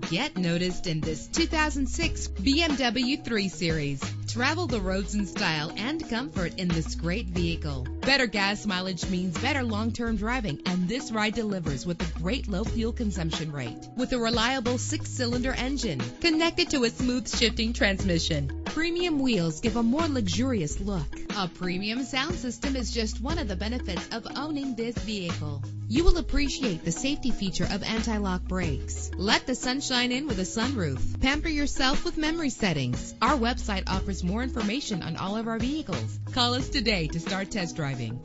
Get noticed in this 2006 BMW 3 Series. Travel the roads in style and comfort in this great vehicle. Better gas mileage means better long-term driving, and this ride delivers with a great low fuel consumption rate. With a reliable six-cylinder engine connected to a smooth shifting transmission. Premium wheels give a more luxurious look. A premium sound system is just one of the benefits of owning this vehicle. You will appreciate the safety feature of anti-lock brakes. Let the sunshine in with a sunroof. Pamper yourself with memory settings. Our website offers more information on all of our vehicles. Call us today to start test driving.